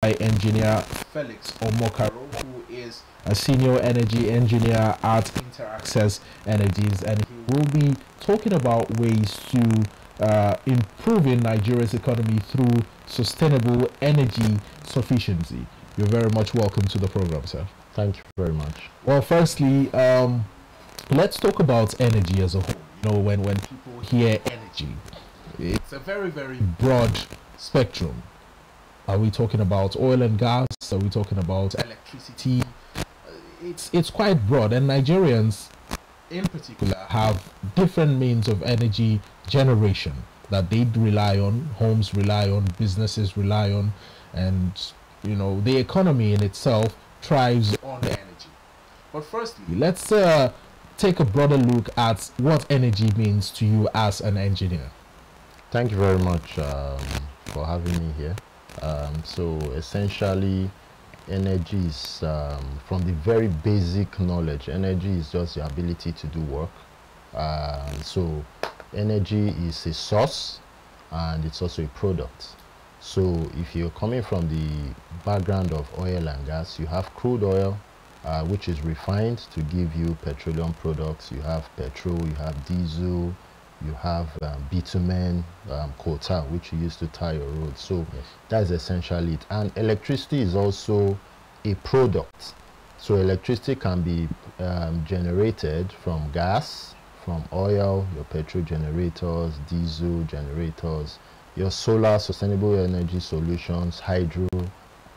by engineer Felix Omokaro, who is a senior energy engineer at Interaccess Energies, and he will be talking about ways to uh, improving Nigeria's economy through sustainable energy sufficiency. You're very much welcome to the program, sir. Thank you very much. Well, firstly, um, let's talk about energy as a whole. You know, when, when people hear energy, it's a very, very broad spectrum. Are we talking about oil and gas? Are we talking about electricity? It's it's quite broad, and Nigerians, in particular, have different means of energy generation that they rely on. Homes rely on, businesses rely on, and you know the economy in itself thrives on energy. But firstly, let's uh, take a broader look at what energy means to you as an engineer. Thank you very much um, for having me here. Um, so essentially, energy is um, from the very basic knowledge. Energy is just the ability to do work. Um, so energy is a source and it's also a product. So if you're coming from the background of oil and gas, you have crude oil, uh, which is refined to give you petroleum products. You have petrol, you have diesel, you have um, bitumen, um, tar, which you use to tie your road. So that's essentially it. And electricity is also a product. So electricity can be um, generated from gas, from oil, your petrol generators, diesel generators, your solar sustainable energy solutions, hydro,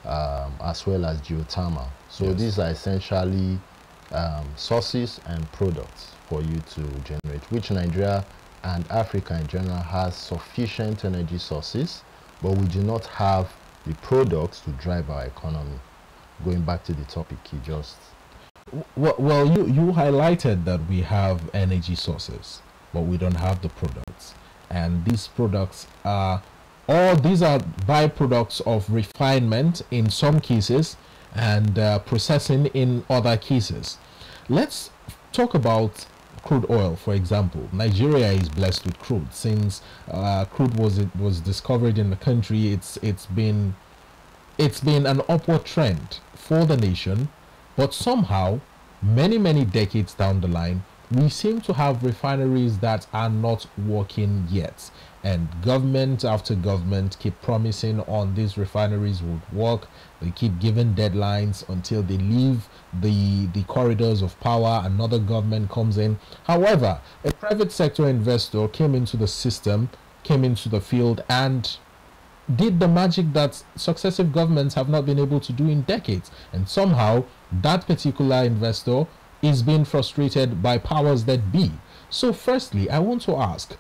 um, as well as geothermal. So Yes. these are essentially um, sources and products for you to generate, which Nigeria and Africa in general has sufficient energy sources, but we do not have the products to drive our economy. Going back to the topic you just Well, you, you highlighted that we have energy sources, but we don't have the products. And these products are all these are byproducts of refinement in some cases and uh, processing in other cases. Let's talk about crude oil, for example. Nigeria is blessed with crude since uh, crude was it was discovered in the country. It's it's been it's been an upward trend for the nation, but somehow, many, many decades down the line, we seem to have refineries that are not working yet. And government after government keep promising on these refineries would work. They keep giving deadlines until they leave the the corridors of power. Another government comes in. However, a private sector investor came into the system, came into the field, and did the magic that successive governments have not been able to do in decades. And somehow, that particular investor is being frustrated by powers that be. So, firstly, I want to ask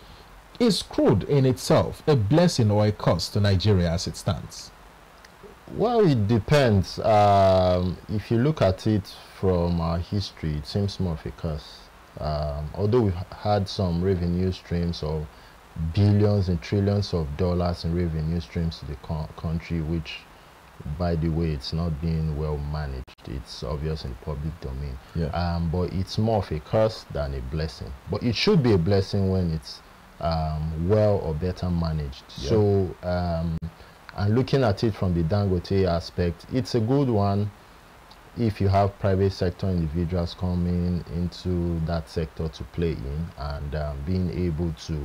is crude in itself a blessing or a curse to Nigeria as it stands? Well, it depends. Um, if you look at it from our history, it seems more of a curse. Um, although we've had some revenue streams of billions and trillions of dollars in revenue streams to the co- country, which, by the way, it's not being well managed. It's obvious in the public domain. Yeah. Um, but it's more of a curse than a blessing. But it should be a blessing when it's um, well or better managed. Yeah. So, um, and looking at it from the Dangote aspect, it's a good one if you have private sector individuals coming into that sector to play in and um, being able to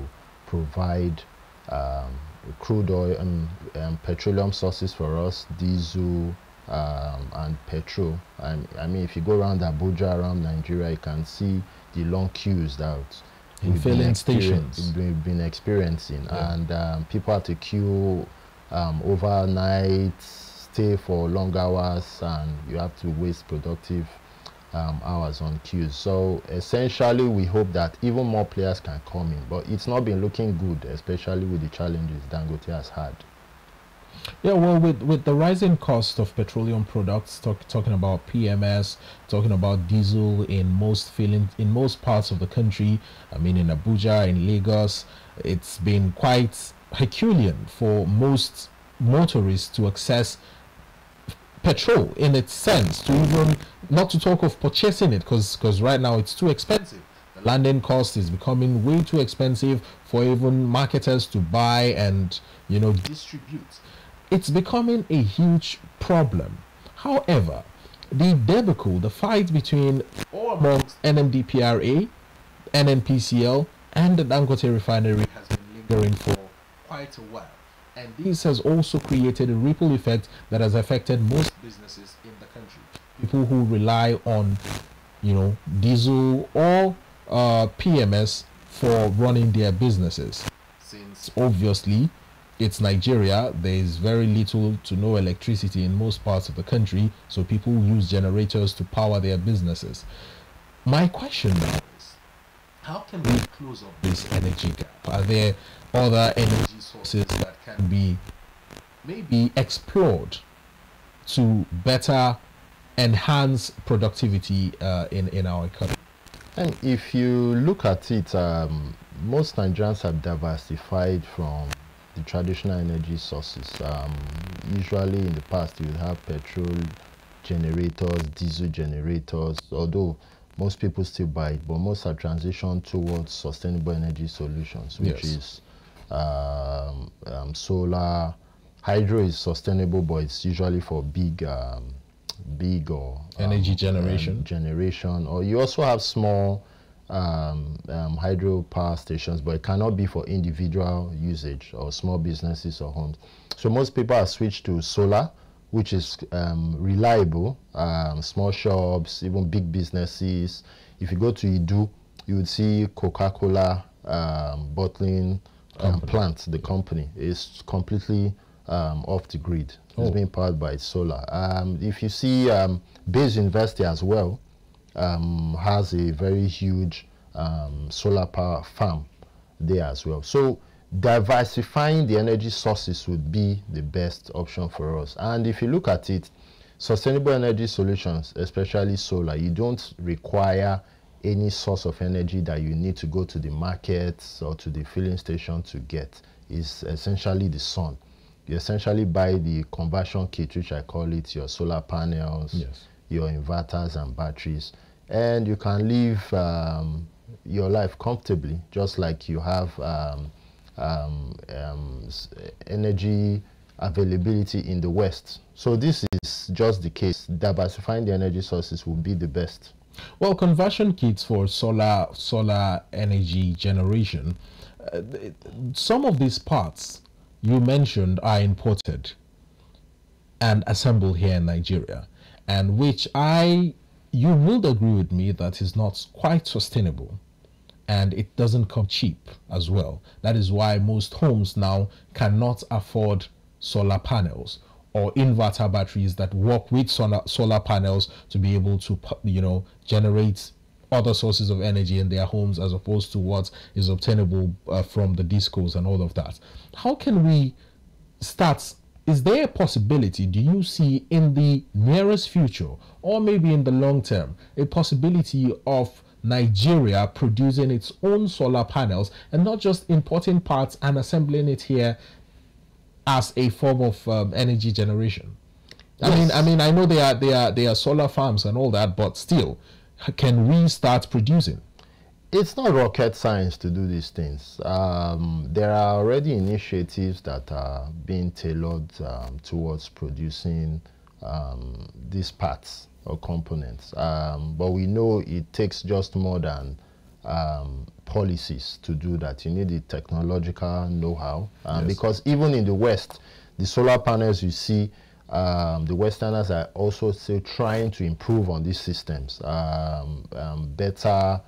provide um, crude oil and um, petroleum sources for us, diesel um, and petrol. I, I mean, if you go around Abuja, around Nigeria, you can see the long queues that In we've been filling stations. We've been experiencing, Yeah. and um, people have to queue um, overnight, stay for long hours, and you have to waste productive um, hours on queues. So essentially, we hope that even more players can come in, but it's not been looking good, especially with the challenges Dangote has had. Yeah, well, with, with the rising cost of petroleum products, talk, talking about PMS, talking about diesel in most filling in most parts of the country. I mean, in Abuja, in Lagos, it's been quite Herculean for most motorists to access petrol in its sense to even not to talk of purchasing it because right now it's too expensive the landing cost is becoming way too expensive for even marketers to buy and you know distribute it's becoming a huge problem. However, the debacle, the fight between or amongst NMDPRA, NNPCL, and the Dangote refinery has been lingering for quite a while. And this has also created a ripple effect that has affected most businesses in the country. People who rely on, you know, diesel or uh, PMS for running their businesses. Since obviously it's Nigeria, there is very little to no electricity in most parts of the country, so people use generators to power their businesses. My question now is how can we close up this energy gap? Are there other energy sources that can be maybe explored to better enhance productivity uh, in, in our economy? And if you look at it, um, most Nigerians have diversified from the traditional energy sources. Um, usually in the past you have petrol generators, diesel generators, although most people still buy it, but most are transitioned towards sustainable energy solutions, which yes. is um, um, solar. Hydro is sustainable, but it's usually for big, um, big or energy um, generation. generation, or you also have small um, um, hydro power stations, but it cannot be for individual usage or small businesses or homes. So most people are switched to solar, which is um, reliable. Um, small shops, even big businesses. If you go to Idu, you would see Coca-Cola um, bottling um, plant. The company is completely off the grid. Oh. It's being powered by solar. if you see Baze University as well, um, has a very huge um, solar power farm there as well. So diversifying the energy sources would be the best option for us. And if you look at it, sustainable energy solutions, especially solar, you don't require any source of energy that you need to go to the markets or to the filling station to get. Is essentially the sun. You essentially buy the conversion kit, which I call it your solar panels, yes. your inverters and batteries and you can live um, your life comfortably, just like you have um, um, um, energy availability in the West. So this is just the case. Diversifying the energy sources will be the best. Well, conversion kits for solar solar energy generation, uh, some of these parts you mentioned are imported and assembled here in Nigeria, and which I you will agree with me that is not quite sustainable and it doesn't come cheap as well. That is why most homes now cannot afford solar panels or inverter batteries that work with solar, solar panels to be able to you know generate other sources of energy in their homes as opposed to what is obtainable uh, from the discos and all of that. How can we start is there a possibility, do you see in the nearest future or maybe in the long term, a possibility of Nigeria producing its own solar panels and not just importing parts and assembling it here as a form of um, energy generation? Yes. I mean, I mean, I know they are they are they are solar farms and all that, but still, can we start producing? It's not rocket science to do these things. Um, there are already initiatives that are being tailored um, towards producing um, these parts or components. Um, but we know it takes just more than um, policies to do that. You need the technological know-how. Um, yes. Because even in the West, the solar panels you see, the Westerners are also still trying to improve on these systems. better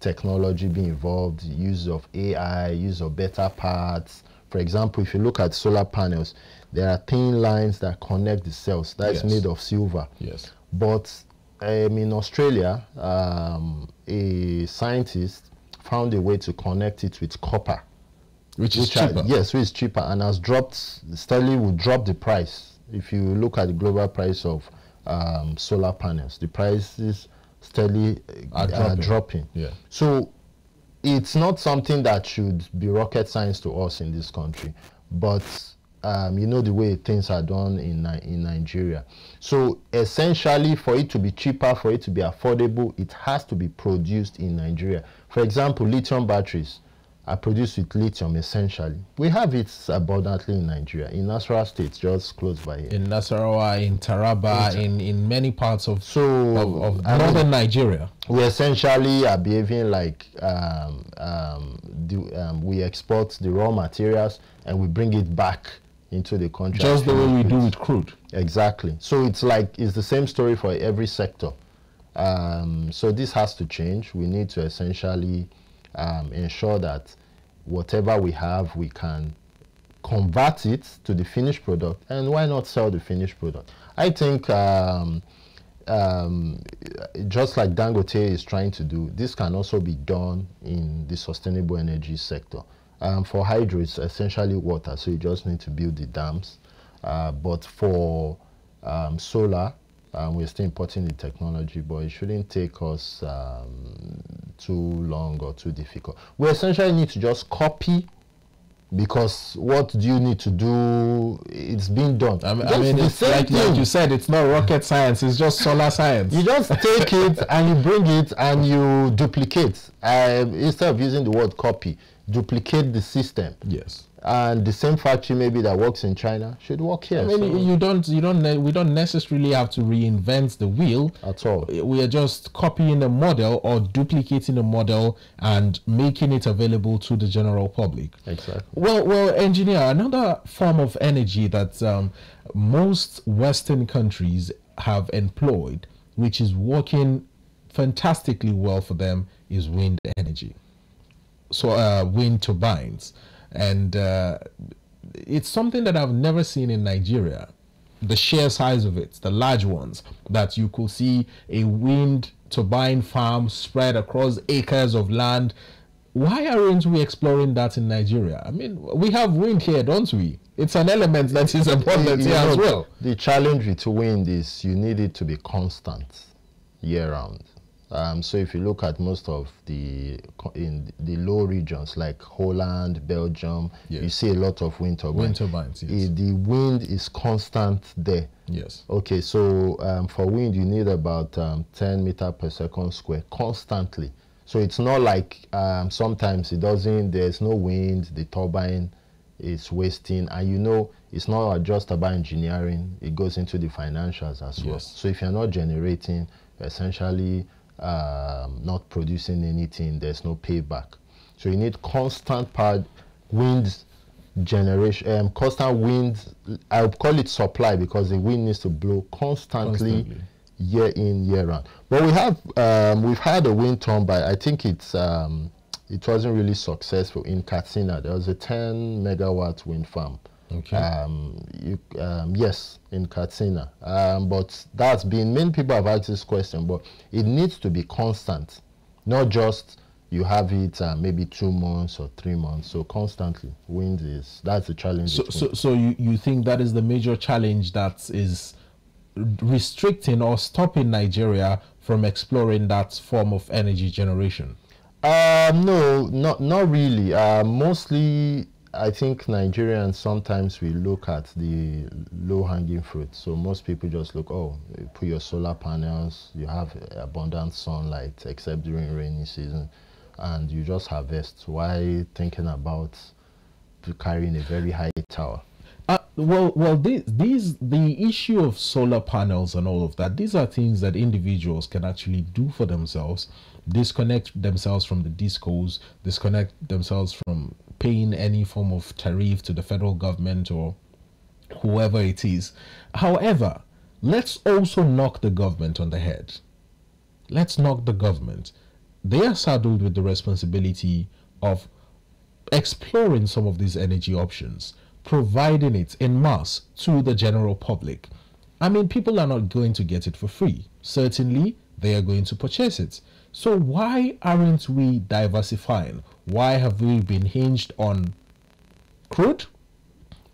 technology being involved, use of AI, use of better parts. For example, if you look at solar panels, there are thin lines that connect the cells. That's yes. made of silver. Yes. But um, in Australia, um, a scientist found a way to connect it with copper. Which, which is cheaper. Are, yes, which is cheaper and has dropped, steadily will drop the price. If you look at the global price of um, solar panels, the prices steadily are dropping. Are dropping. Yeah. So it's not something that should be rocket science to us in this country, but um, you know the way things are done in in Nigeria. So essentially, for it to be cheaper, for it to be affordable, it has to be produced in Nigeria. For example, lithium batteries are produced with lithium essentially. We have it abundantly in Nigeria, in Nasarawa State, just close by here. In Nasarawa, in Taraba, in, in many parts of, So, of, of northern Nigeria. we essentially are behaving like um, um, the, um, we export the raw materials and we bring it back into the country. Just the way we do with crude. Exactly. So it's like it's the same story for every sector. Um, so this has to change. We need to essentially um, ensure that whatever we have, we can convert it to the finished product, and why not sell the finished product? I think um, um, just like Dangote is trying to do, this can also be done in the sustainable energy sector. Um, for hydro, it's essentially water, so you just need to build the dams. Uh, but for um, solar, um, we're still importing the technology, but it shouldn't take us um, too long or too difficult. We essentially need to just copy because what do you need to do? It's been done. I mean, I mean it's like, like you said, it's not rocket science, it's just solar science. You just take it and you bring it and you duplicate. Um, instead of using the word copy, duplicate the system. yes. And the same factory maybe that works in China should work here. I mean, so- you don't, you don't, ne- we don't necessarily have to reinvent the wheel. at all. We are just copying a model or duplicating a model and making it available to the general public. Exactly. Well, well, engineer, another form of energy that um, most Western countries have employed, which is working fantastically well for them, is wind energy. So, uh, wind turbines, and uh, it's something that I've never seen in Nigeria. The sheer size of it, the large ones that you could see a wind turbine farm spread across acres of land. Why aren't we exploring that in Nigeria? I mean, we have wind here, don't we? It's an element that is abundant here as well. The challenge with wind is you need it to be constant year round. Um, so if you look at most of the in the low regions like Holland, Belgium, Yes. you see a lot of wind turbines. Wind turbines, yes. The wind is constant there. Yes. Okay, so um, for wind, you need about um, 10 meter per second square constantly. So it's not like um, sometimes it doesn't, there's no wind, the turbine is wasting, and you know it's not just about engineering, it goes into the financials as well. So if you're not generating, essentially um, not producing anything, there's no payback. So you need constant power, wind generation, um, constant wind. I would call it supply because the wind needs to blow constantly, Constantly. year in year out. But we have um, we've had a wind turbine. I think it's um, it wasn't really successful in Katsina. There was a 10 megawatt wind farm. Okay. Um, you, um, yes, in Katsina. Um, but that's been many people have asked this question, but it needs to be constant, not just you have it uh, maybe two months or three months. So constantly, wind is that's the challenge. So, so, so you, you think that is the major challenge that is restricting or stopping Nigeria from exploring that form of energy generation? Um, no, not not really. Uh, mostly, I think Nigerians sometimes we look at the low hanging fruit. So most people just look, oh, you put your solar panels, you have abundant sunlight, except during rainy season, and you just harvest. Why thinking about carrying a very high tower? Uh, well, well, these, these the issue of solar panels and all of that. These are things that individuals can actually do for themselves, disconnect themselves from the discos, disconnect themselves from paying any form of tariff to the federal government or whoever it is. However, let's also knock the government on the head. Let's knock the government. They are saddled with the responsibility of exploring some of these energy options, providing it in mass to the general public. I mean, people are not going to get it for free. Certainly, they are going to purchase it. So, why aren't we diversifying? Why have we been hinged on crude?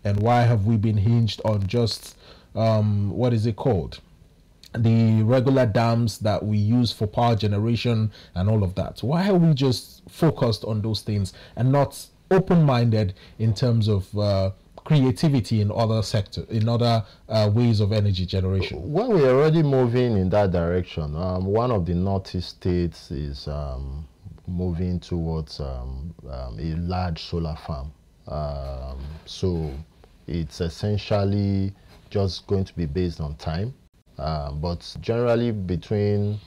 And why have we been hinged on just, um, what is it called? the regular dams that we use for power generation and all of that why are we just focused on those things and not open-minded in terms of uh, creativity in other sector in other uh, ways of energy generation Well, we're already moving in that direction. Um, one of the northeast states is um, moving towards um, um, a large solar farm. Um, so it's essentially just going to be based on time. Um, but generally between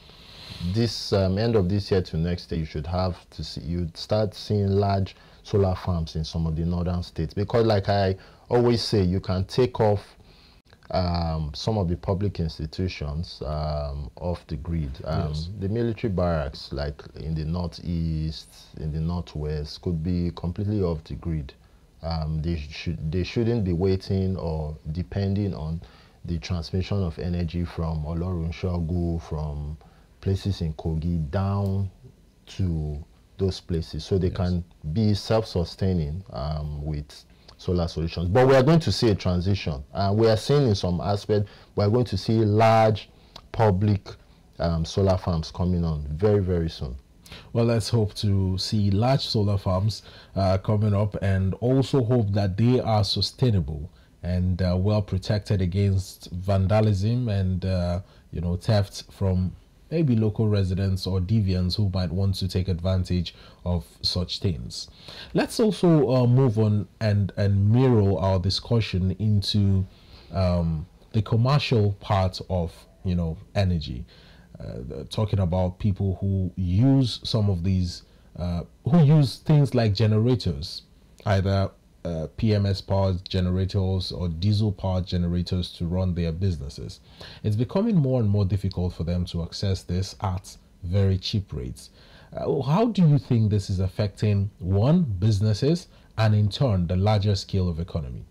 this um, end of this year to next year, you should have to see, you start seeing large solar farms in some of the northern states. Because like I always say, you can take off um, some of the public institutions um, off the grid. Um, Yes. The military barracks, like in the northeast, in the northwest, could be completely off the grid. Um, they should they shouldn't be waiting or depending on the transmission of energy from Olorunsogo, from places in Kogi down to those places, so they Yes. can be self-sustaining um, with solar solutions. But we are going to see a transition. Uh, we are seeing in some aspect, we are going to see large public um, solar farms coming on very, very soon. Well, let's hope to see large solar farms uh, coming up and also hope that they are sustainable and uh, well protected against vandalism and, uh, you know, theft from maybe local residents or deviants who might want to take advantage of such things. Let's also uh, move on and, and mirror our discussion into um, the commercial part of, you know, energy uh, talking about people who use some of these, uh, who use things like generators, either uh, PMS powered generators or diesel powered generators to run their businesses. It's becoming more and more difficult for them to access this at very cheap rates. Uh, how do you think this is affecting one, businesses, and in turn, the larger scale of economy?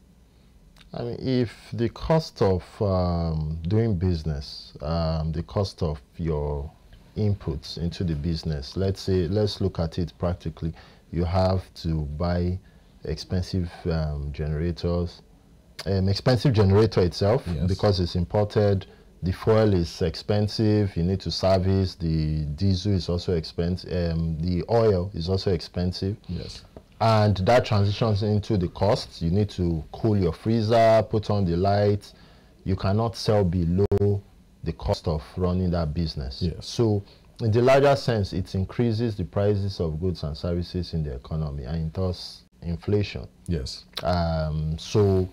I mean, if the cost of um, doing business, um, the cost of your inputs into the business, let's say, let's look at it practically. You have to buy expensive um, generators, um, expensive generator itself Yes. because it's imported. The fuel is expensive. You need to service. The diesel is also expensive. Um, the oil is also expensive Yes. and that transitions into the cost. You need to cool your freezer, put on the lights. You cannot sell below the cost of running that business. Yes. So, in the larger sense, it increases the prices of goods and services in the economy and thus inflation. Yes. Um, so,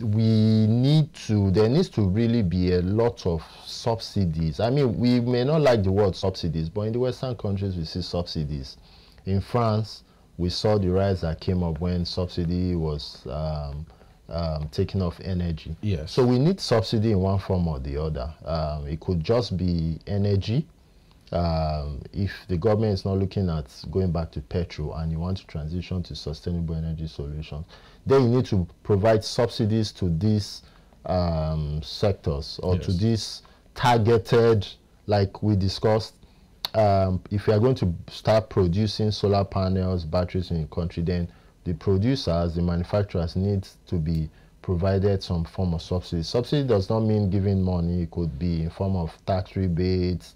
we need to, there needs to really be a lot of subsidies. I mean, we may not like the word subsidies, but in the Western countries, we see subsidies. In France, we saw the rise that came up when subsidy was um, um, taking off energy. Yes. So we need subsidy in one form or the other. Um, it could just be energy. Um, if the government is not looking at going back to petrol and you want to transition to sustainable energy solutions, then you need to provide subsidies to these um, sectors or to these targeted, like we discussed. Um, if you are going to start producing solar panels, batteries in the country, then the producers, the manufacturers need to be provided some form of subsidy. Subsidy does not mean giving money. It could be in form of tax rebates,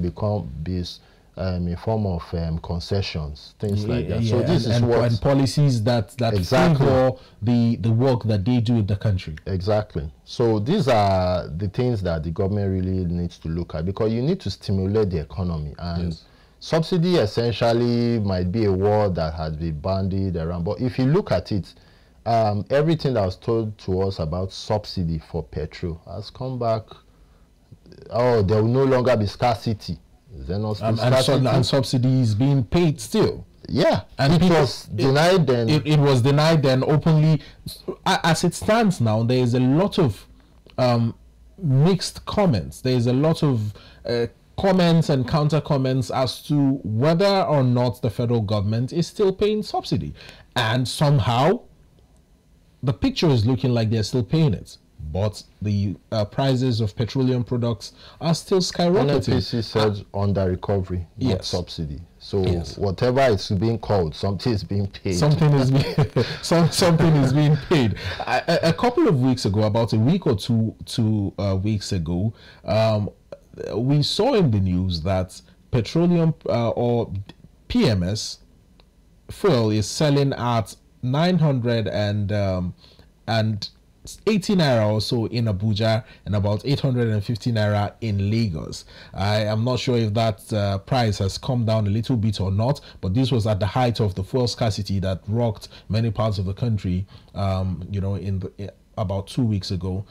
become this um, in form of um, concessions, things like that. so this and, is and, what and policies that that Exactly. favor the the work that they do in the country. Exactly. So these are the things that the government really needs to look at because you need to stimulate the economy and Yes. subsidy essentially might be a word that has been bandied around. But if you look at it, um, everything that was told to us about subsidy for petrol has come back. Oh, there will no longer be scarcity. Is there not still Um, and, scarcity? so, and subsidies being paid still. yeah, and it people- was denied then. It, it was denied then openly. As it stands now, there is a lot of um, mixed comments. There is a lot of uh, comments and counter comments as to whether or not the federal government is still paying subsidy. And somehow, the picture is looking like they're still paying it. But the uh, prices of petroleum products are still skyrocketing. NNPC said under recovery, not Yes. subsidy. So Yes. whatever is being called, something is being paid. something is being some, something is being paid. A couple of weeks ago, about a week or two two uh, weeks ago, um, we saw in the news that petroleum uh, or PMS fuel is selling at nine hundred and um, and 80 naira or so in Abuja and about 850 naira in Lagos. I am not sure if that uh, price has come down a little bit or not, but this was at the height of the fuel scarcity that rocked many parts of the country, um, you know, in the, about two weeks ago.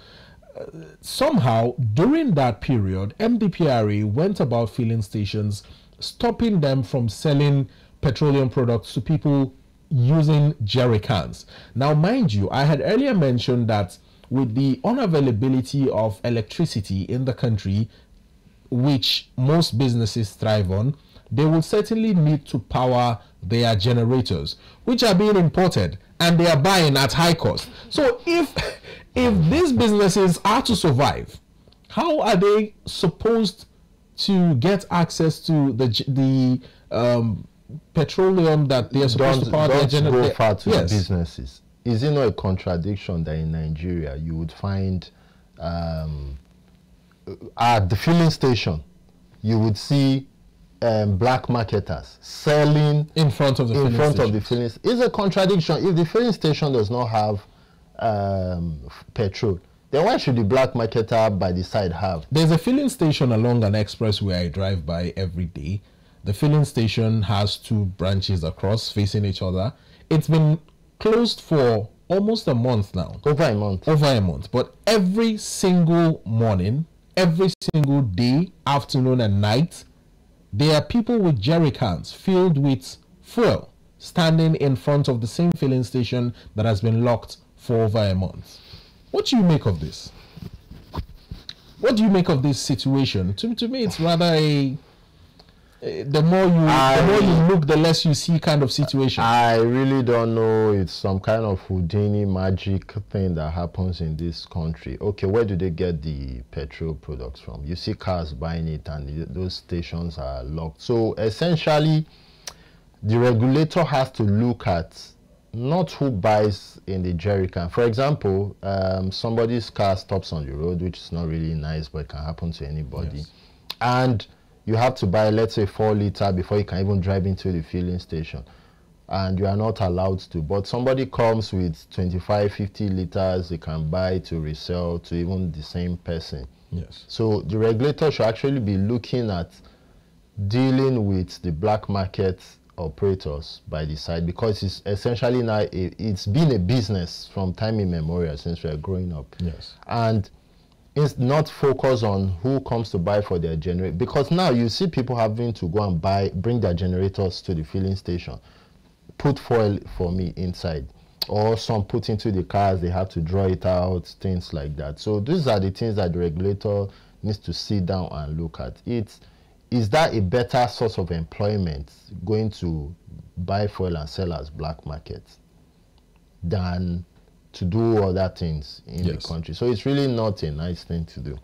Uh, somehow, during that period, MDPRA went about filling stations, stopping them from selling petroleum products to people using jerry cans. Now, mind you, I had earlier mentioned that with the unavailability of electricity in the country, which most businesses thrive on, they will certainly need to power their generators, which are being imported and they are buying at high cost. So if if these businesses are to survive, how are they supposed to get access to the the um, petroleum that they are supposed don't, to power don't their go far to yes. the businesses. Is it not a contradiction that in Nigeria you would find um, at the filling station, you would see um, black marketers selling in front of the in filling front of the filling. It's a contradiction. If the filling station does not have um, petrol, then why should the black marketer by the side have? There's a filling station along an expressway I drive by every day. The filling station has two branches across facing each other. It's been closed for almost a month now. Over a month. Over a month. But every single morning, every single day, afternoon, and night, there are people with jerry cans filled with fuel standing in front of the same filling station that has been locked for over a month. What do you make of this? What do you make of this situation? To, to me, it's rather a. eh, The more you, I- the more you look, the less you see kind of situation. I really don't know. It's some kind of Houdini magic thing that happens in this country. Okay, where do they get the petrol products from? You see cars buying it, and those stations are locked. So essentially, the regulator has to look at not who buys in the jerry can. For example, um, somebody's car stops on the road, which is not really nice, but it can happen to anybody. Yes. And you have to buy, let's say, four liter before you can even drive into the filling station. And you are not allowed to. But somebody comes with 25, 50 liters, they can buy to resell to even the same person. yes. So the regulator should actually be looking at dealing with the black market operators by the side because it's essentially now a, it's been a business from time immemorial since we are growing up Yes. and it's not focused on who comes to buy for their generator because now you see people having to go and buy bring their generators to the filling station put foil for me inside or some put into the cars they have to draw it out things like that. So these are the things that the regulator needs to sit down and look at. It's is that a better source of employment going to buy foil and sell as black market than to do other things in Yes. the country so it's really not a nice thing to do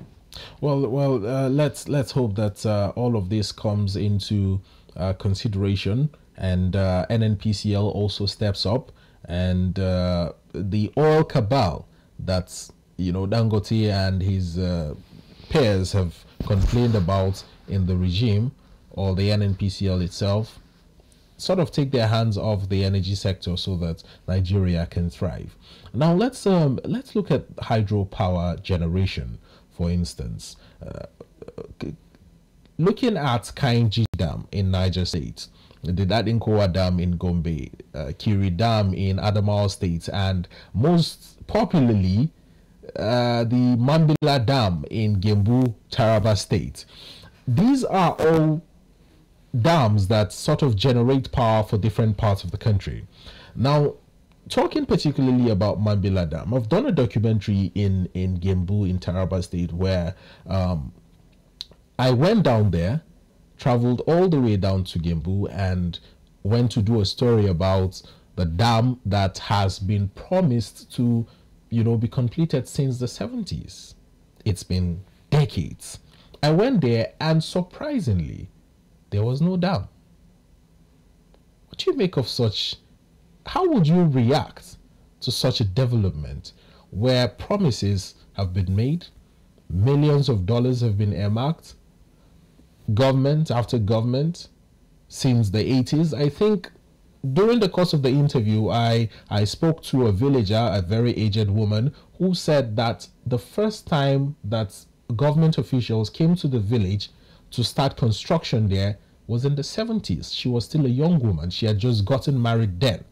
Well, well, uh, let's let's hope that uh, all of this comes into uh, consideration, and uh, NNPCL also steps up, and uh, the oil cabal that's you know Dangote and his uh, peers have complained about in the regime or the NNPCL itself sort of take their hands off the energy sector so that Nigeria can thrive. Now let's um, let's look at hydropower generation, for instance. Uh, looking at Kainji Dam in Niger State, the Dadinkowa Dam in Gombe, uh, Kiri Dam in Adamawa State, and most popularly uh, the Mambila Dam in Gembu, Taraba State. These are all dams that sort of generate power for different parts of the country. Now, talking particularly about Mambila Dam, I've done a documentary in in Gembu in Taraba State where um, I went down there, traveled all the way down to Gembu, and went to do a story about the dam that has been promised to, you know, be completed since the 70s. It's been decades. I went there, and surprisingly, there was no dam. What do you make of such? How would you react to such a development where promises have been made, millions of dollars have been earmarked, government after government since the 80s? I think during the course of the interview, I, I spoke to a villager, a very aged woman, who said that the first time that government officials came to the village to start construction there was in the 70s. She was still a young woman. She had just gotten married then.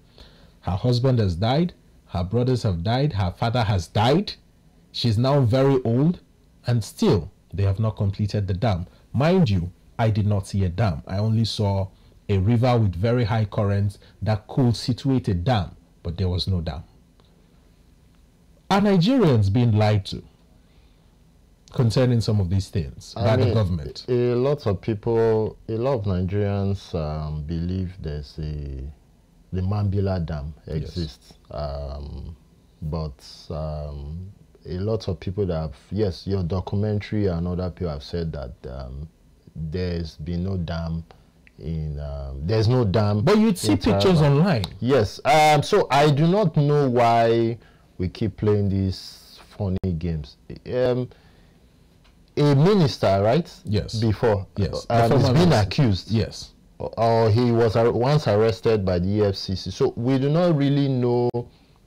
Her husband has died, her brothers have died, her father has died. She's now very old, and still they have not completed the dam. Mind you, I did not see a dam. I only saw a river with very high currents that could situate a dam, but there was no dam. Are Nigerians being lied to concerning some of these things I by mean, the government? A lot of people, a lot of Nigerians um, believe there's a the Mambila Dam exists, yes. um, but um, a lot of people that have yes, your documentary and other people have said that um, there's been no dam in um, there's no dam but you'd see pictures online yes um, so i do not know why we keep playing these funny games um, a minister right? Yes. Before. Yes. Um, he's been accused. Yes. Or he was once arrested by the efcc so we do not really know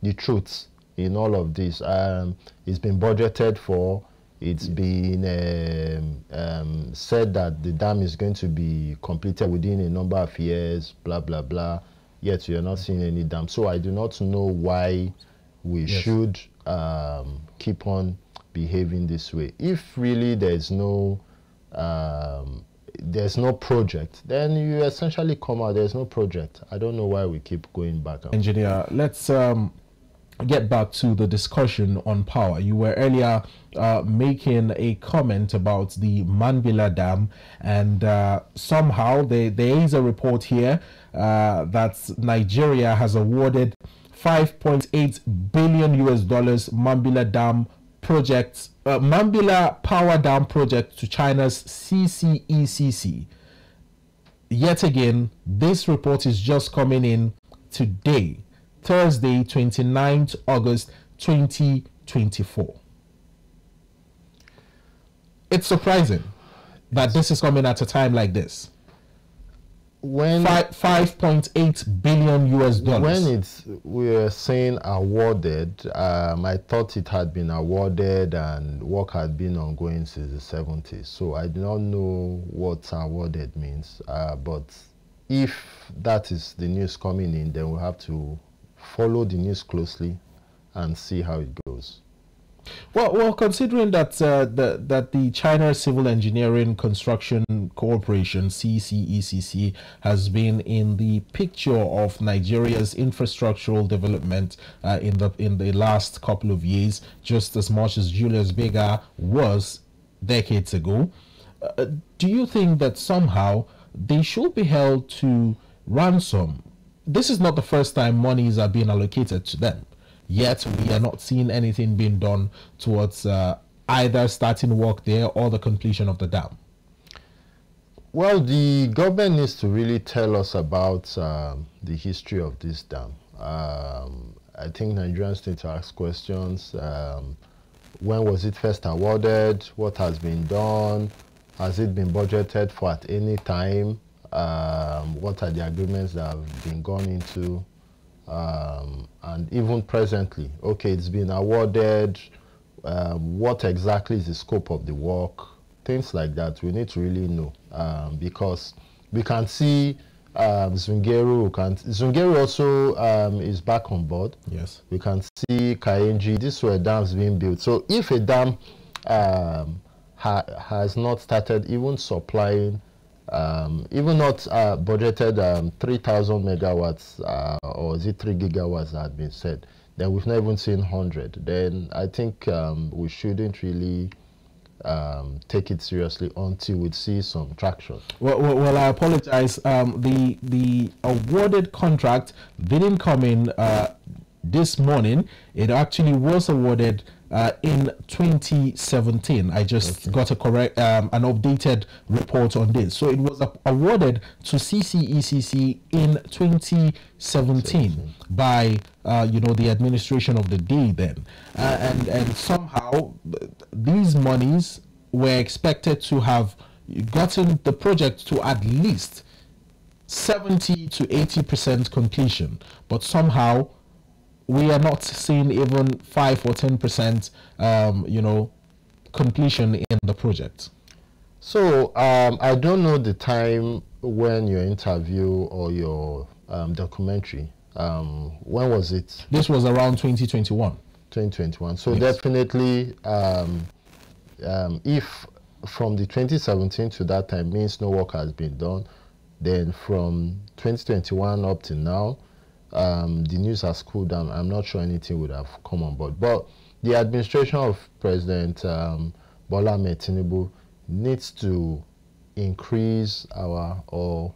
the truth in all of this. Um, it's been budgeted for. It's yeah. been um, um, said that the dam is going to be completed within a number of years, blah, blah, blah. Yet you're not seeing any dam. So I do not know why we yes. should um, keep on behaving this way. If really there's no um, there's no project, then you essentially come out, there's no project. I don't know why we keep going back. Engineer, let's um, get back to the discussion on power. You were earlier uh, making a comment about the Mambila Dam, and uh, somehow there, there is a report here uh, that Nigeria has awarded 5.8 billion US dollars Mambila Dam project, uh, Mambila Power Dam project to China's CCECC. Yet again, this report is just coming in today. Thursday, 29th August 2024. It's surprising that this is coming at a time like this. When five point eight billion US dollars. When it's we're saying awarded, um, I thought it had been awarded and work had been ongoing since the seventies. So I do not know what awarded means. Uh, but if that is the news coming in, then we'll have to follow the news closely and see how it goes. Well, well, considering that uh, the, that the China Civil Engineering Construction Corporation (CCECC) has been in the picture of Nigeria's infrastructural development uh, in the in the last couple of years, just as much as Julius Berger was decades ago, uh, do you think that somehow they should be held to ransom this is not the first time monies are being allocated to them. Yet we are not seeing anything being done towards uh, either starting work there or the completion of the dam. Well, the government needs to really tell us about um, the history of this dam. Um, I think Nigerians need to ask questions. Um, when was it first awarded? What has been done? Has it been budgeted for at any time? um, what are the agreements that have been gone into, um, and even presently, okay, it's been awarded, um, what exactly is the scope of the work, things like that, we need to really know, um, because we can see um, Zungeru, can, Zungeru also um, is back on board. Yes. We can see Kainji, these were dams being built. So if a dam um, ha has not started even supplying um, even not uh, budgeted um, 3,000 megawatts uh, or is it 3 gigawatts that had been said, then we've not even seen 100. Then I think um, we shouldn't really um, take it seriously until we see some traction. Well, well, well I apologize. Um, the the awarded contract didn't come in uh, this morning. It actually was awarded uh, in 2017. I just okay. got a correct, um, an updated report on this. So it was awarded to CCECC in 2017 17. by, uh, you know, the administration of the day then. Uh, and, and somehow these monies were expected to have gotten the project to at least 70 to 80 percent completion, but somehow we are not seeing even five or 10 percent, um, you know, completion in the project. So um, I don't know the time when your interview or your um, documentary. Um, when was it? This was around 2021. 2021. So yes. definitely, um, um, if from the 2017 to that time means no work has been done, then from 2021 up to now, um, the news has cooled down. I'm not sure anything would have come on board. But the administration of President um, Bola Tinubu needs to increase our or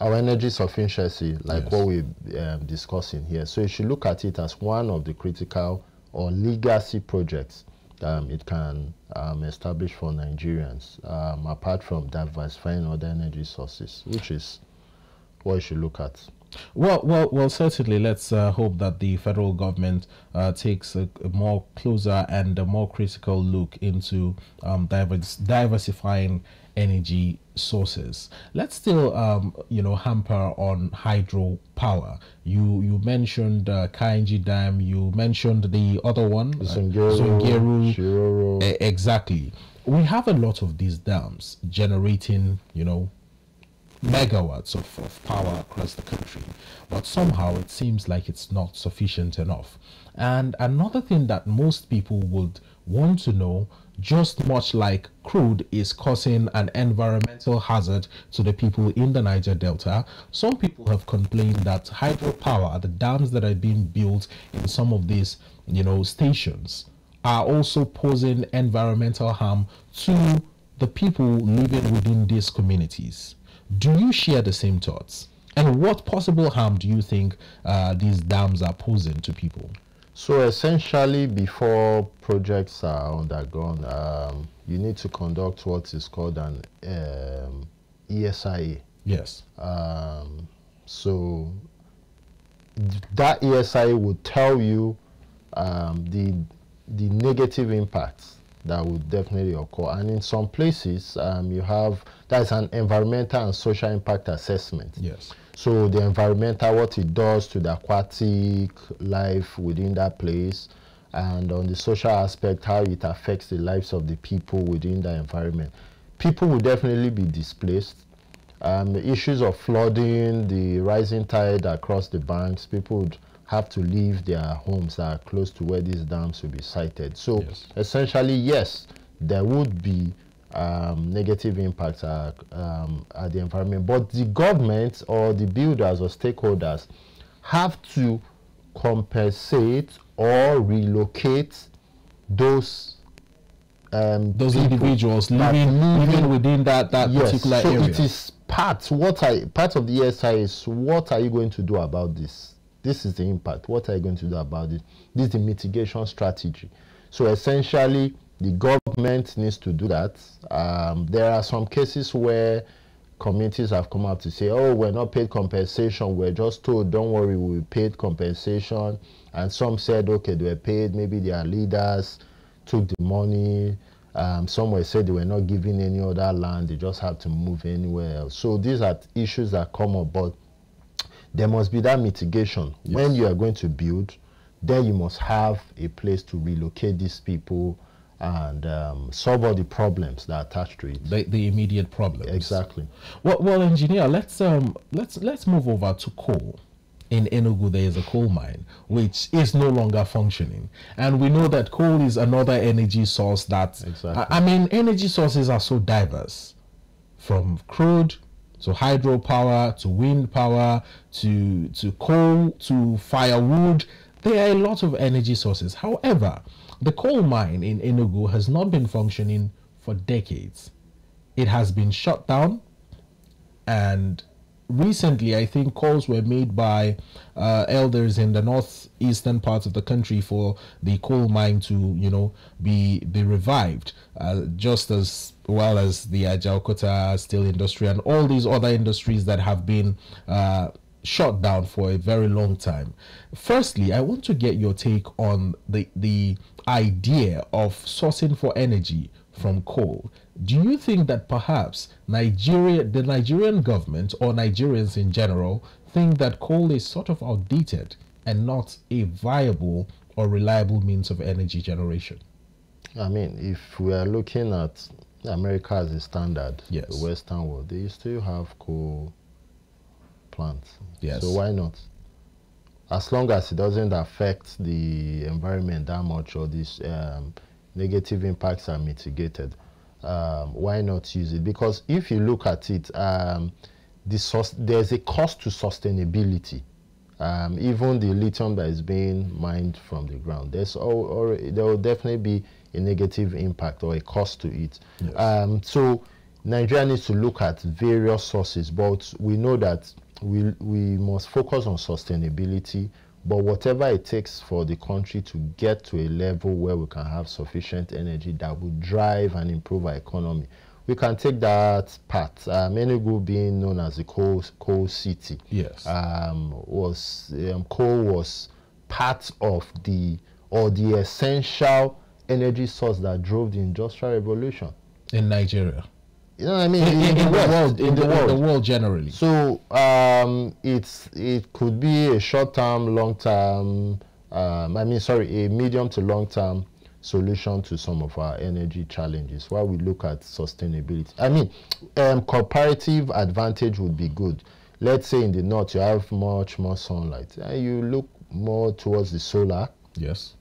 our energy sufficiency, like yes. what we're um, discussing here. So you should look at it as one of the critical or legacy projects um, it can um, establish for Nigerians, um, apart from diversifying other energy sources, which is what you should look at. Well, well, well. Certainly, let's uh, hope that the federal government uh, takes a, a, more closer and a more critical look into um, divers diversifying energy sources. Let's still, um, you know, hamper on hydro power. You you mentioned uh, Kainji Dam. You mentioned the other one, Zungeru, uh, exactly. We have a lot of these dams generating, you know, megawatts of, of power across the country, but somehow it seems like it's not sufficient enough. And another thing that most people would want to know just much like crude is causing an environmental hazard to the people in the Niger Delta, some people have complained that hydropower, the dams that are being built in some of these, you know, stations, are also posing environmental harm to the people living within these communities. Do you share the same thoughts? And what possible harm do you think uh, these dams are posing to people? So essentially, before projects are undergone, um, you need to conduct what is called an um, ESIA. Yes. Um, so that ESIA will tell you um, the the negative impacts that would definitely occur. And in some places, um, you have that's an environmental and social impact assessment. Yes. So the environmental, what it does to the aquatic life within that place, and on the social aspect, how it affects the lives of the people within the environment. People will definitely be displaced. Um, issues of flooding, the rising tide across the banks, people would have to leave their homes that are close to where these dams will be sited. So yes. essentially, yes, there would be um, negative impacts at, um, at the environment. But the government or the builders or stakeholders have to compensate or relocate those um, those individuals living, living within that, that yes, particular so area. So it is part what I part of the ESI is what are you going to do about this? This is the impact. What are you going to do about it? This is the mitigation strategy. So essentially, the government needs to do that. Um, there are some cases where communities have come out to say, oh, we're not paid compensation. We're just told, don't worry, we paid compensation. And some said, okay, they were paid. Maybe their leaders took the money. Um, some were said they were not given any other land. They just have to move anywhere else. So these are issues that come up. But there must be that mitigation. Yes. When you are going to build, then you must have a place to relocate these people and um, solve all the problems that are attached to it. The, the immediate problems. Exactly. Well, well, engineer, let's um, let's let's move over to coal. In Enugu, there is a coal mine which is no longer functioning, and we know that coal is another energy source that. Exactly. I, I mean, energy sources are so diverse, from crude to hydropower to wind power to to coal to firewood. There are a lot of energy sources. However, the coal mine in Enugu has not been functioning for decades. It has been shut down and recently I think calls were made by uh, elders in the northeastern part of the country for the coal mine to you know be be revived uh, just as well as the Ajaokuta steel industry and all these other industries that have been uh, shut down for a very long time. Firstly, I want to get your take on the the idea of sourcing for energy from coal. Do you think that perhaps Nigeria, the Nigerian government or Nigerians in general, think that coal is sort of outdated and not a viable or reliable means of energy generation? I mean, if we are looking at America as a standard, yes. the Western world, they still have coal plants. Yes. So why not? As long as it doesn't affect the environment that much or these um, negative impacts are mitigated, um, why not use it? Because if you look at it, um, the there's a cost to sustainability um, even the lithium that is being mined from the ground, there's all, there will definitely be a negative impact or a cost to it. Yes. Um, so Nigeria needs to look at various sources, but we know that we, we must focus on sustainability, but whatever it takes for the country to get to a level where we can have sufficient energy that will drive and improve our economy, we can take that path. Um, Enugu being known as the coal, coal city. Yes. Um, was um, coal was part of the or the essential energy source that drove the industrial revolution in Nigeria. You know what I mean? In, in, in, the, world, in, the, the, world, the world generally. So um, it's it could be a short term, long term. Um, I mean, sorry, a medium to long term solution to some of our energy challenges while we look at sustainability. I mean, um, comparative advantage would be good. Let's say in the north you have much more sunlight and you look more towards the solar. Yes.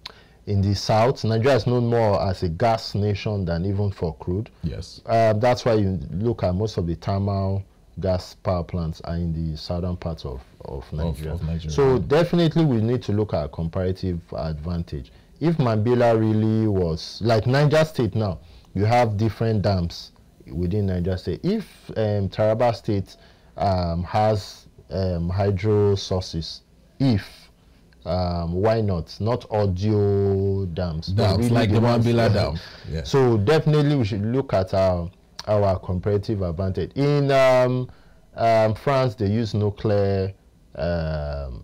In the south, Nigeria is known more as a gas nation than even for crude. Yes. Uh, that's why you look at most of the thermal gas power plants are in the southern part of, of Nigeria. Of, of Nigeria. So definitely we need to look at a comparative advantage if Mambila really was like Niger State now, you have different dams within Niger State. If um, Taraba State um, has um, hydro sources, if um, why not? Not audio dams. Dams really like the Mambila dam. Yeah. So definitely we should look at our our comparative advantage. In um, um, France, they use nuclear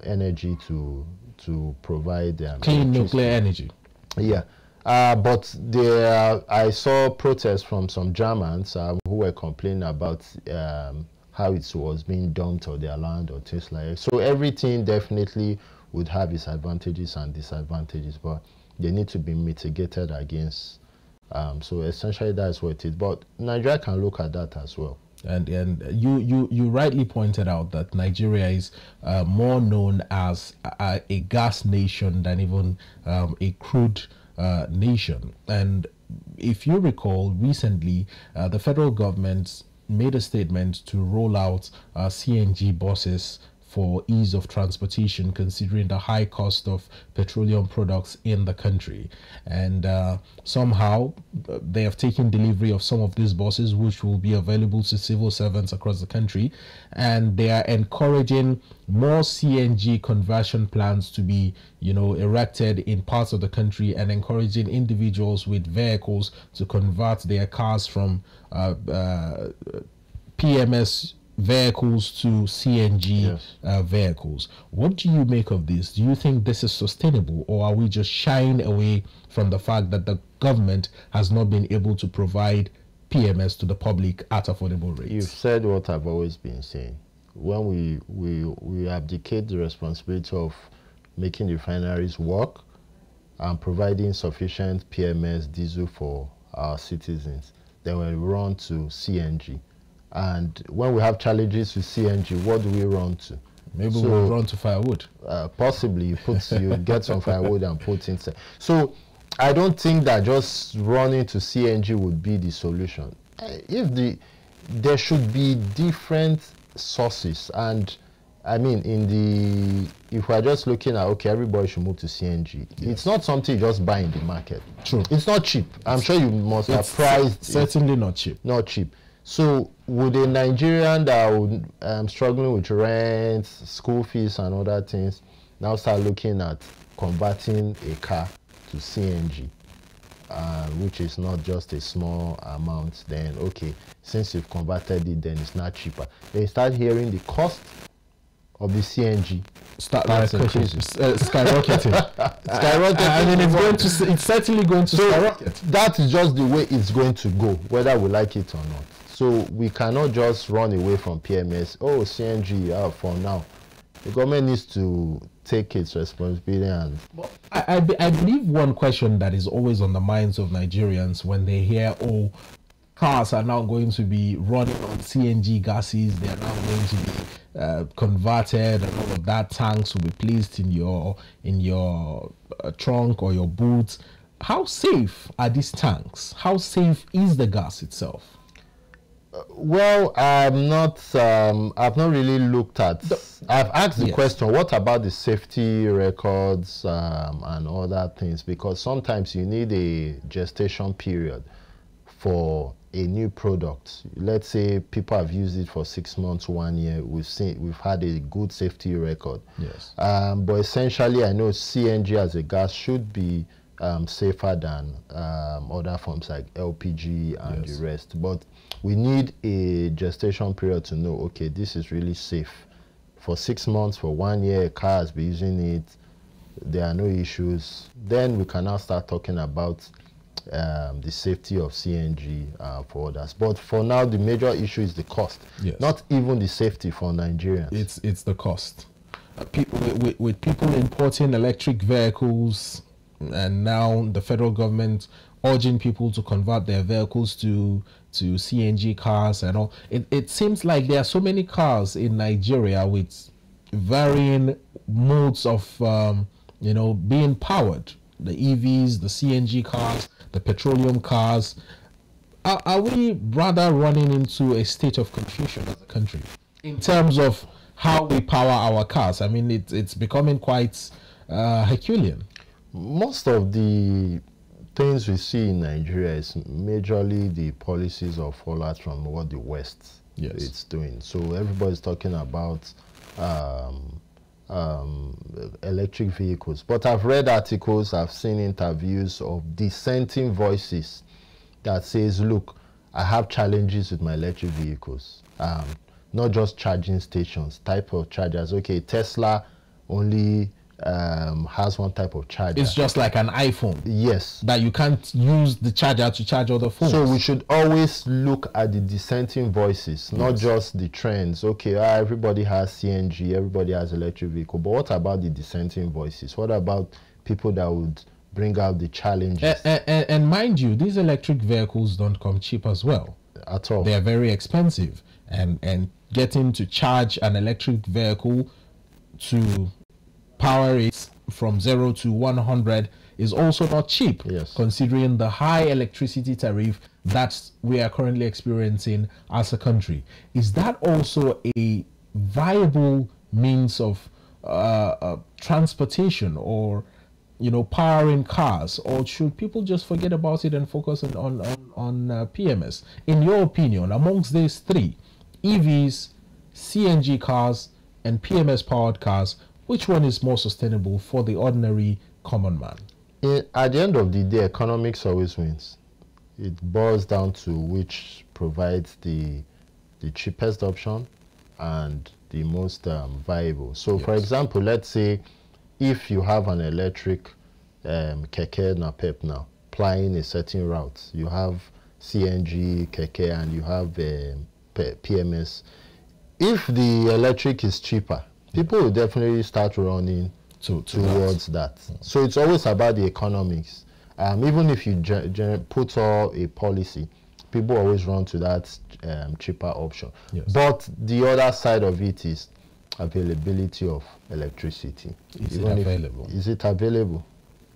energy to to provide um, clean nuclear energy. Yeah. Uh, but there, I saw protests from some Germans uh, who were complaining about um, how it was being dumped on their land or things like that. So everything definitely would have its advantages and disadvantages, but they need to be mitigated against. Um, so essentially, that's what it is. But Nigeria can look at that as well. And and you you you rightly pointed out that Nigeria is uh, more known as a, a, gas nation than even um, a crude uh, nation. And if you recall, recently uh, the federal government made a statement to roll out uh, CNG buses for ease of transportation considering the high cost of petroleum products in the country. And uh, somehow they have taken delivery of some of these buses which will be available to civil servants across the country. And they are encouraging more CNG conversion plants to be you know erected in parts of the country and encouraging individuals with vehicles to convert their cars from uh, uh PMS vehicles to CNG yes. uh, vehicles. What do you make of this? Do you think this is sustainable, or are we just shying away from the fact that the government has not been able to provide PMS to the public at affordable rates? You've said what I've always been saying. When we, we, we abdicate the responsibility of making refineries work and providing sufficient PMS diesel for our citizens, then we run to CNG and when we have challenges with CNG, what do we run to? Maybe so, we'll run to firewood. Uh, possibly, you put you get some firewood and put inside. So I don't think that just running to CNG would be the solution. Uh, if the there should be different sources and I mean, in the if we're just looking at okay, everybody should move to CNG. Yes. It's not something you just buy in the market. True. It's not cheap. I'm sure you must it's have priced. Certainly not cheap. Not cheap. So would a Nigerian that would um, struggling with rent, school fees, and other things now start looking at converting a car to CNG, uh, which is not just a small amount? Then okay, since you've converted it, then it's not cheaper. They start hearing the cost of the CNG Start uh, skyrocketing. Skyrocketing I mean, it's going to. It's certainly going to So skyrocket. that is just the way it's going to go, whether we like it or not. So we cannot just run away from PMS. Oh, CNG, uh, for now. The government needs to take its responsibility and I, I, be- I believe one question that is always on the minds of Nigerians when they hear, oh, cars are now going to be running on CNG gases, they are now going to be uh, converted, and all of that tanks will be placed in your in your uh, trunk or your boot. How safe are these tanks? How safe is the gas itself? Well, I'm not. Um, I've not really looked at. I've asked the Yes. question: What about the safety records um, and other things? Because sometimes you need a gestation period for a new product. Let's say people have used it for six months, one year. We've seen, we've had a good safety record. Yes. Um, but essentially, I know CNG as a gas should be um, safer than um, other forms like LPG and Yes. the rest. But we need a gestation period to know, okay, this is really safe. For six months, for one year, a car has been using it, there are no issues. Then we can now start talking about um, the safety of CNG uh, for others. But for now, the major issue is the cost, Yes. not even the safety for Nigerians. It's it's the cost. Uh, people with, with, with people importing electric vehicles, and now the federal government urging people to convert their vehicles to to CNG cars and all. It it seems like there are so many cars in Nigeria with varying modes of um, you know being powered. The EVs, the CNG cars, the petroleum cars. Are, we rather running into a state of confusion as a country in terms of how we power our cars? I mean, it's it's becoming quite uh, Herculean. Most of the things we see in Nigeria is majorly the policies or fallout from what the West Yes. is doing. So everybody's talking about um, um, electric vehicles. But I've read articles, I've seen interviews of dissenting voices that says, look, I have challenges with my electric vehicles. Um, not just charging stations, type of chargers. Okay, Tesla only um, has one type of charger. It's just like an iPhone yes. that you can't use the charger to charge other phones. So we should always look at the dissenting voices, not Yes. just the trends. Okay, ah, everybody has CNG, everybody has electric vehicle, but what about the dissenting voices? What about people that would bring out the challenges and, and, and mind you, these electric vehicles don't come cheap as well. at all? They are very expensive, and and getting to charge an electric vehicle to power it from zero to one hundred is also not cheap. Yes. considering the high electricity tariff that we are currently experiencing as a country. Is that also a viable means of uh, uh, transportation or you know powering cars or should people just forget about it and focus on on on, on uh, PMS in your opinion amongst these three EVs CNG cars and PMS powered cars which one is more sustainable for the ordinary common man In- at the end of the day, economics always wins. It boils down to which provides the the cheapest option and the most um, viable. So, for example, let's say if you have an electric um, keke napep now plying a certain route, you have CNG keke and you have um, PMS. If the electric is cheaper, people will definitely start running to, to that? towards that. So it's always about the economics. Um, even if you put all a policy, people always run to that um, cheaper option. Yes. But the other side of it is availability of electricity. Is it Even if- available? is it available?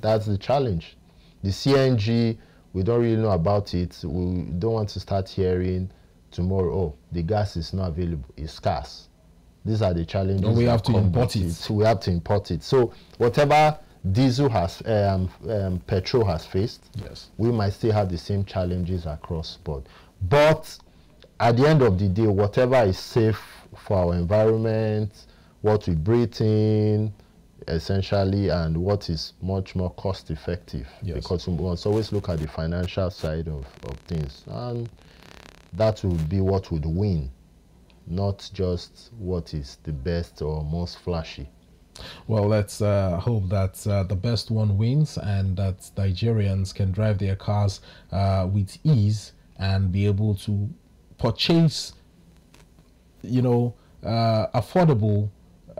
That's the challenge. The CNG, we don't really know about it. We don't want to start hearing tomorrow, oh, the gas is not available. It's scarce. These are the challenges. We have to import with it. We have to import it. So whatever diesel has, um, um, petrol has faced, yes we might still have the same challenges across board. But at the end of the day, whatever is safe for our environment, what we breathe in, essentially, and what is much more cost effective. Yes. Because we must always look at the financial side of, of things. And that would be what would win not just what is the best or most flashy. Well, let's uh, hope that uh, the best one wins and that Nigerians can drive their cars uh, with ease and be able to purchase, you know, uh, affordable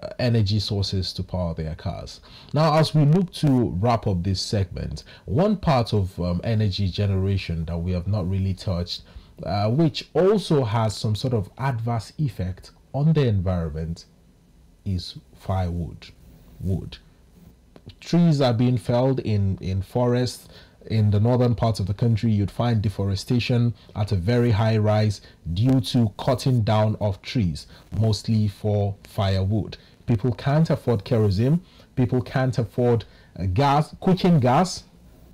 uh, energy sources to power their cars. Now, as we look to wrap up this segment, one part of um, energy generation that we have not really touched, uh, which also has some sort of adverse effect on the environment, is firewood, wood. Trees are being felled in, in forests. In the northern parts of the country, you'd find deforestation at a very high rise due to cutting down of trees, mostly for firewood. People can't afford kerosene. People can't afford uh, gas, cooking gas.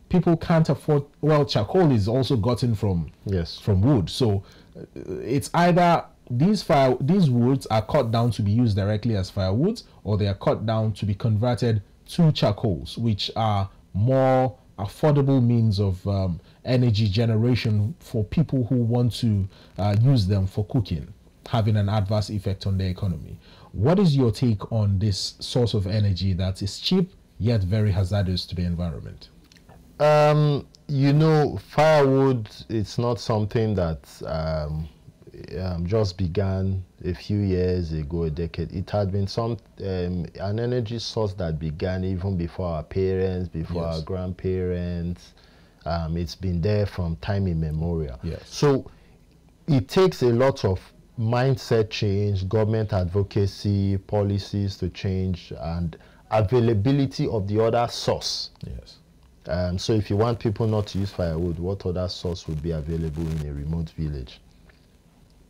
People can't afford. Well, charcoal is also gotten from Yes. from wood. So uh, it's either these fire these woods are cut down to be used directly as firewoods, or they are cut down to be converted to charcoals, which are more affordable means of um, energy generation for people who want to uh, use them for cooking, having an adverse effect on the economy. What is your take on this source of energy that is cheap yet very hazardous to the environment? Um, you know, firewood, it's not something that um, um, just began a few years ago, a decade. It had been some um, an energy source that began even before our parents, before Yes. our grandparents. Um, it's been there from time immemorial. Yes. So it takes a lot of mindset change, government advocacy, policies to change, and availability of the other source. Yes. Um, so if you want people not to use firewood, what other source would be available in a remote village?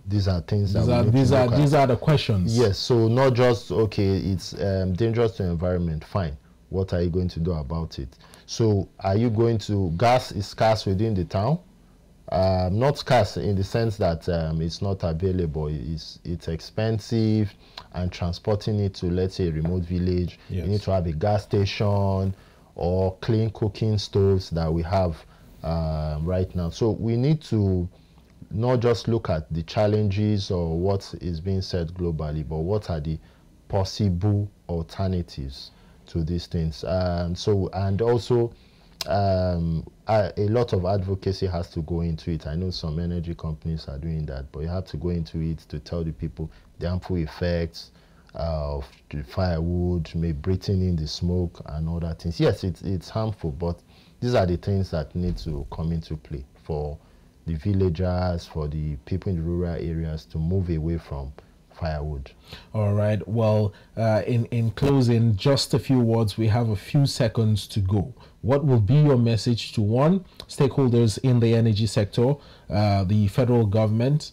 These are things that These we are these are at. these are the questions. Yes, so not just okay, it's um, dangerous to environment. Fine, what are you going to do about it? So, are you going to gas is scarce within the town? Um, not scarce in the sense that um, it's not available. It's it's expensive, and transporting it to let's say a remote village, Yes. you need to have a gas station or clean cooking stoves that we have um, right now. So we need to not just look at the challenges or what is being said globally, but what are the possible alternatives to these things. Um, so, and also, um, a, a lot of advocacy has to go into it. I know some energy companies are doing that, but you have to go into it to tell the people the harmful effects uh, of the firewood, maybe breathing in the smoke and other things. Yes, it's, it's harmful, but these are the things that need to come into play for the villagers, for the people in the rural areas to move away from firewood. All right. Well, uh, in in closing, just a few words. We have a few seconds to go. What will be your message to one stakeholders in the energy sector, uh, the federal government,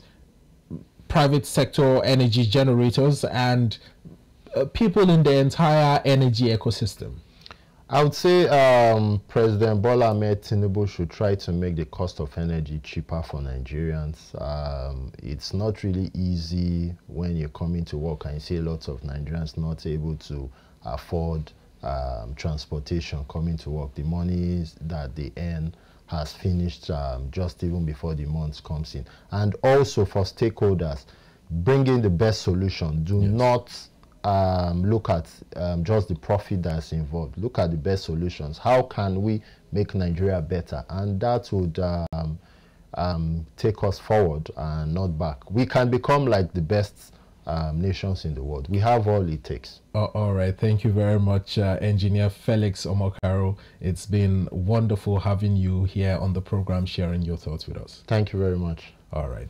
private sector energy generators, and uh, people in the entire energy ecosystem? I would say um, President Bola Ahmed Tinubu should try to make the cost of energy cheaper for Nigerians. Um, it's not really easy when you're coming to work and you see lots of Nigerians not able to afford um, transportation coming to work. The money that they earn has finished um, just even before the month comes in. And also for stakeholders, bringing the best solution. Do not um, look at um, just the profit that's involved. Look at the best solutions. How can we make Nigeria better? And that would um, um, take us forward and not back. We can become like the best um, nations in the world. We have all it takes. Uh, all right. Thank you very much, uh, Engineer Felix Omokaro. It's been wonderful having you here on the program, sharing your thoughts with us. Thank you very much. All right.